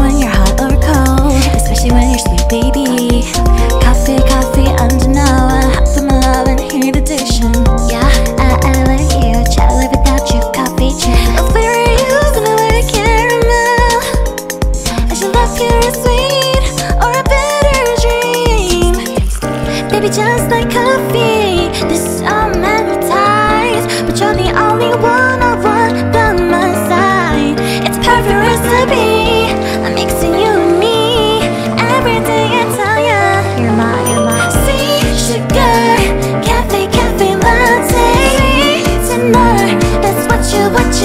when you're hot or cold Especially when you're sweet, baby. Coffee, coffee, and an hour Hot for my love and hear the dishes Yeah, I, I like you Try to live without you, coffee chat. I'll figure you something with a caramel. I should love you a sweet Or a bitter dream. Baby, just like coffee This is all magnetized But you're the only one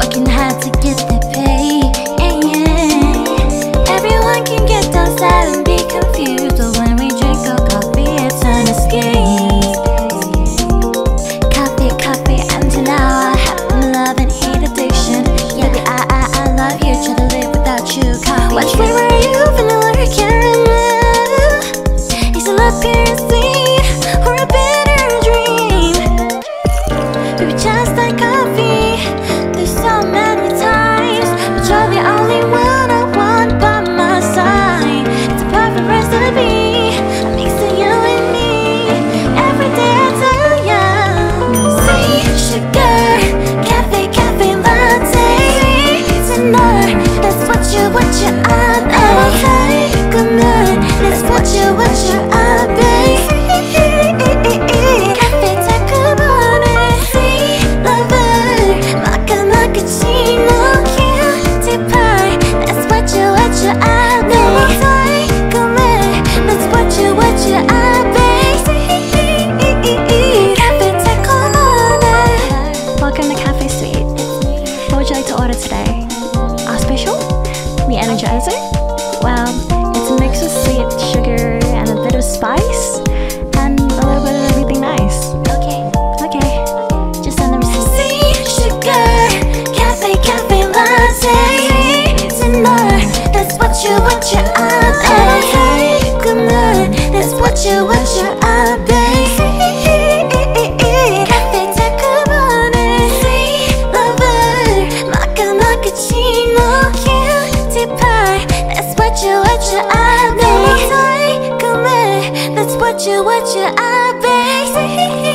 Working hard to get the pay. To order today? Our special? The Energizer? Well, it's a mix of sweet sugar and a bit of spice and a little bit of everything nice. Okay. Okay. Just send them Sweet sugar, cafe, cafe latte, and more. That's what you, what you what you, what you are, babe. A minute, that's what you, what you are, babe.